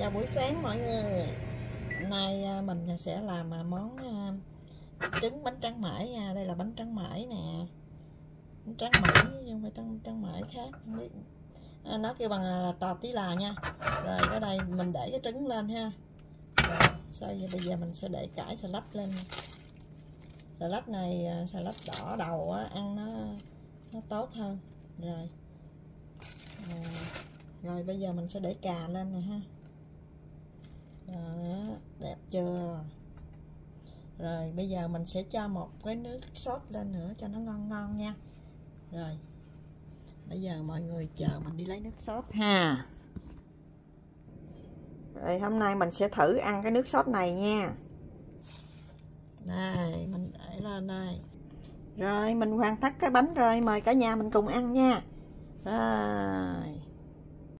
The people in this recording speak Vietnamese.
chào buổi sáng mọi người. Hôm nay à, mình sẽ làm à, món à, trứng bánh tráng mãi nha đây là bánh tráng mãi nè. Bánh tráng mãi chứ không phải tráng, tráng mãi khác không biết. Nó kêu bằng là tọt tí là nha. Rồi ở đây mình để cái trứng lên ha. Rồi, sau giờ bây giờ mình sẽ để cải xà lách lên. Xà lách này xà lách đỏ đầu á, ăn nó nó tốt hơn. Rồi. À, rồi bây giờ mình sẽ để cà lên nè ha đó, đẹp chưa? Rồi bây giờ mình sẽ cho một cái nước sốt lên nữa cho nó ngon ngon nha. Rồi bây giờ mọi người chờ mình đi lấy nước sốt ha. Rồi hôm nay mình sẽ thử ăn cái nước sốt này nha. Đây mình để lên đây. Rồi mình hoàn tất cái bánh rồi mời cả nhà mình cùng ăn nha. Rồi.